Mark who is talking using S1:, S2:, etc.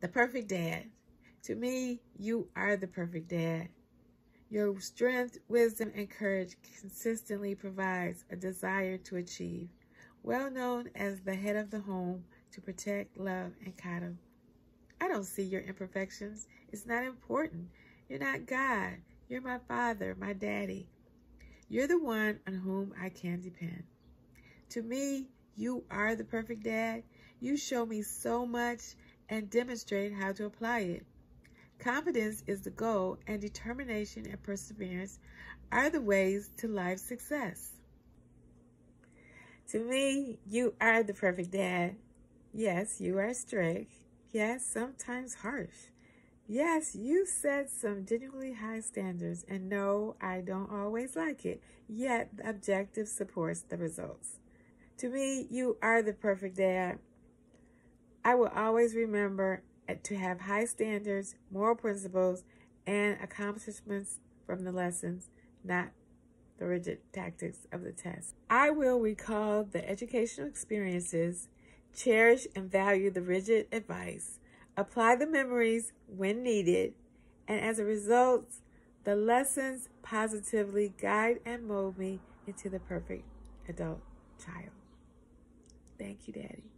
S1: The perfect dad. To me, you are the perfect dad. Your strength, wisdom, and courage consistently provides a desire to achieve. Well known as the head of the home to protect, love, and coddle. I don't see your imperfections. It's not important. You're not God. You're my father, my daddy. You're the one on whom I can depend. To me, you are the perfect dad. You show me so much and demonstrate how to apply it. Confidence is the goal, and determination and perseverance are the ways to life success. To me, you are the perfect dad. Yes, you are strict. Yes, sometimes harsh. Yes, you set some genuinely high standards, and no, I don't always like it, yet the objective supports the results. To me, you are the perfect dad. I will always remember eh, to have high standards, moral principles, and accomplishments from the lessons, not the rigid tactics of the test. I will recall the educational experiences Cherish and value the rigid advice. Apply the memories when needed. And as a result, the lessons positively guide and mold me into the perfect adult child. Thank you, Daddy.